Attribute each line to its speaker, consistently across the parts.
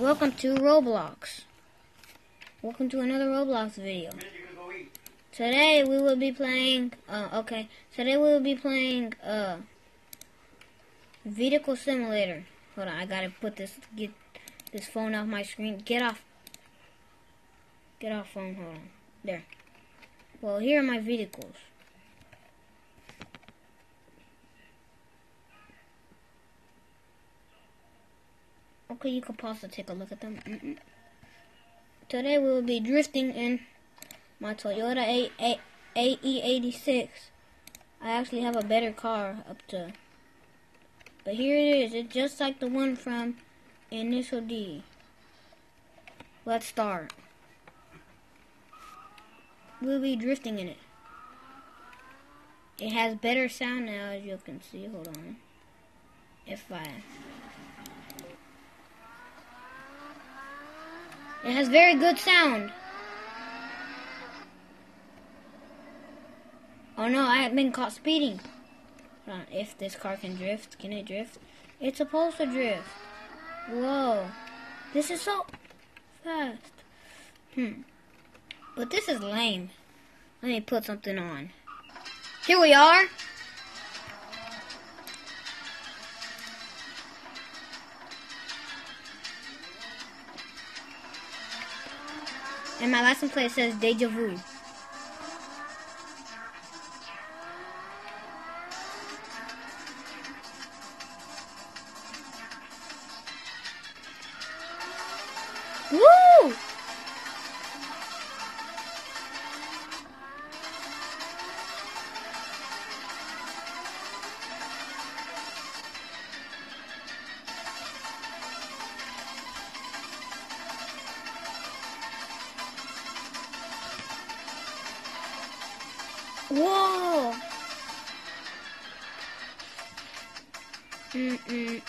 Speaker 1: Welcome to Roblox. Welcome to another Roblox video. Today we will be playing, uh, okay, today we will be playing, uh, Vehicle Simulator. Hold on, I gotta put this, get this phone off my screen. Get off. Get off phone, hold on. There. Well, here are my vehicles. Okay, you can pause to take a look at them. Mm -mm. Today we will be drifting in my Toyota A A AE86. I actually have a better car up to, but here it is. It's just like the one from Initial D. Let's start. We'll be drifting in it. It has better sound now, as you can see. Hold on. If I It has very good sound. Oh no, I have been caught speeding. If this car can drift, can it drift? It's supposed to drift. Whoa. This is so fast. Hmm. But this is lame. Let me put something on. Here we are. And my license plate says Deja Vu. Woo! Whoa! Mm-mm.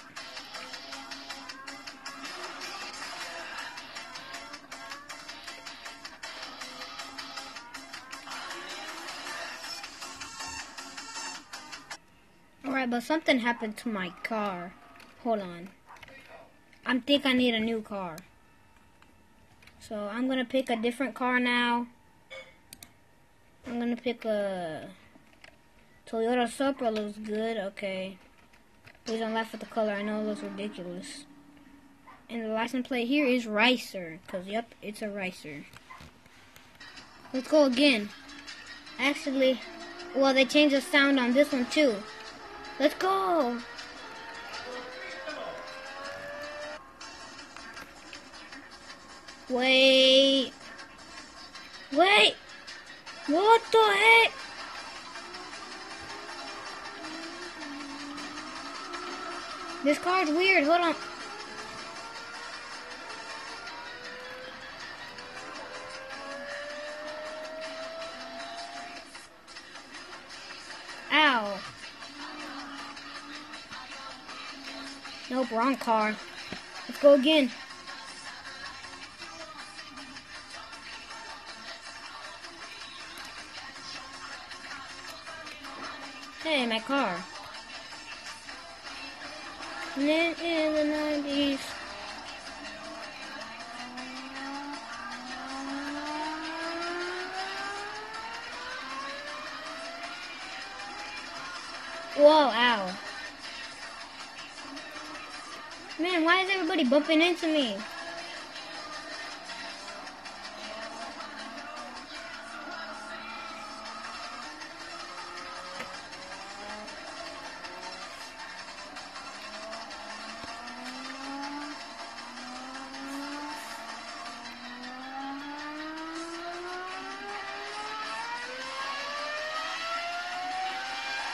Speaker 1: Alright, but something happened to my car. Hold on. I think I need a new car. So I'm gonna pick a different car now. I'm gonna pick a Toyota Supra. Looks good. Okay. Please don't laugh at the color. I know it looks ridiculous. And the license plate here is Ricer. Because, yep, it's a Ricer. Let's go again. Actually, well, they changed the sound on this one, too. Let's go. Wait. Wait. What the heck? This car's weird. Hold on. Ow. Nope, wrong car. Let's go again. Hey, my car. In the 90s. Whoa, ow. Man, why is everybody bumping into me?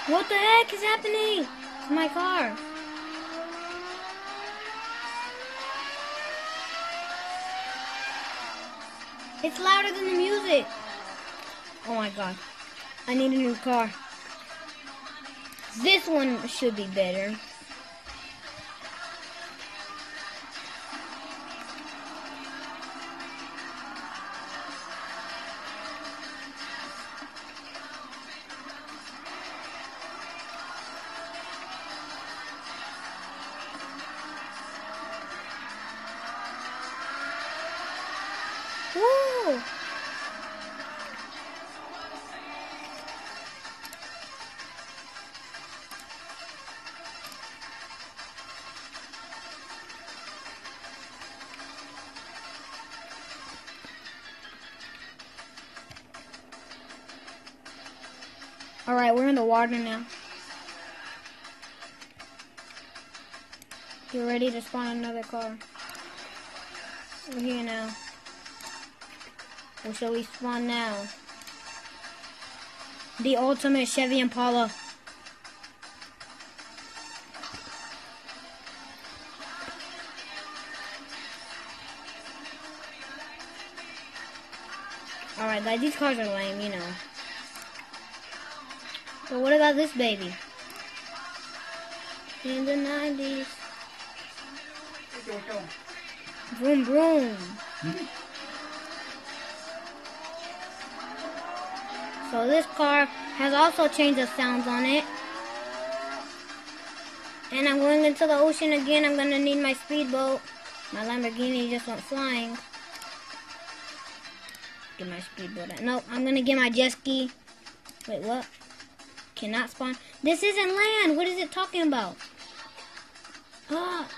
Speaker 1: What the heck is happening to my car? It's louder than the music. Oh my god. I need a new car. This one should be better. Alright, we're in the water now. Get ready to spawn another car. We're here now. Where shall we spawn now? The ultimate Chevy Impala. Alright, guys, these cars are lame, you know. But what about this baby? In the 90s. Vroom, vroom. So this car has also changed the sounds on it. And I'm going into the ocean again. I'm going to need my speedboat. My Lamborghini just went flying. Get my speedboat out. Nope, I'm going to get my jet ski. Wait, what? Cannot spawn. This isn't land. What is it talking about? Ah.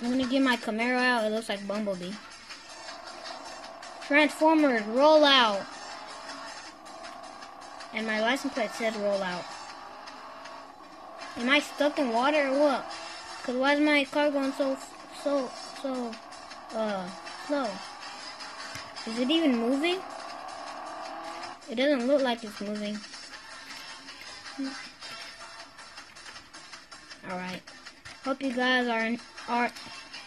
Speaker 1: I'm gonna get my Camaro out. It looks like Bumblebee. Transformers, roll out. And my license plate says roll out. Am I stuck in water or what? Cause why is my car going so, so, so, uh, slow? Is it even moving? It doesn't look like it's moving. Alright. Hope you guys are are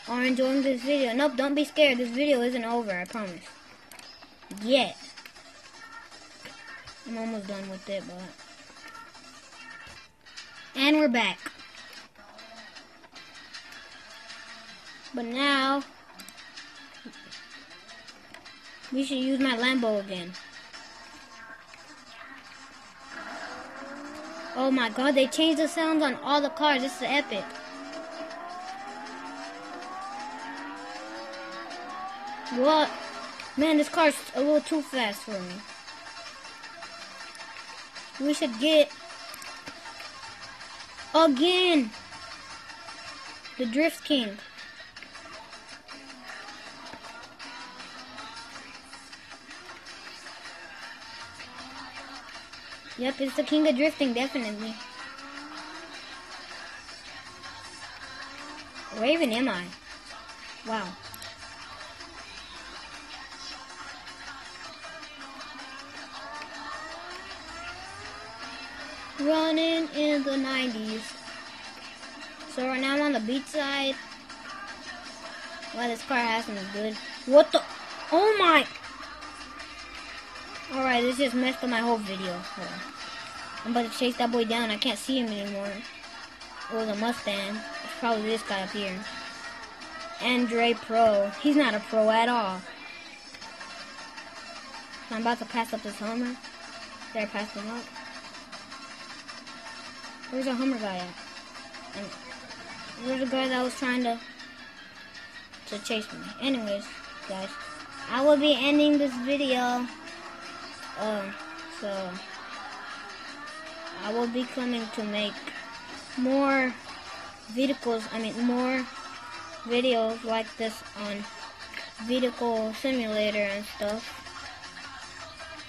Speaker 1: are enjoying this video. Nope, don't be scared. This video isn't over, I promise. Yet. I'm almost done with it, but and we're back. But now we should use my Lambo again. Oh my god, they changed the sounds on all the cars. This is epic. What? Man, this car's a little too fast for me. We should get... Again! The Drift King. Yep, it's the king of drifting, definitely. Where even am I? Wow. Running in the 90s. So right now I'm on the beach side. Wow, this car has some good. What the? Oh my! Alright, this just messed up my whole video. I'm about to chase that boy down. I can't see him anymore. It was a Mustang. It's probably this guy up here. Andre Pro. He's not a pro at all. I'm about to pass up this Hummer. There, I passed him up. Where's the Hummer guy at? And where's the guy that was trying to to chase me? Anyways, guys, I will be ending this video. Um, so I will be coming to make more vehicles, I mean more videos like this on vehicle simulator and stuff.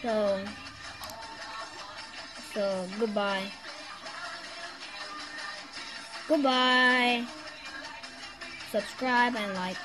Speaker 1: So, so goodbye. Goodbye. Subscribe and like.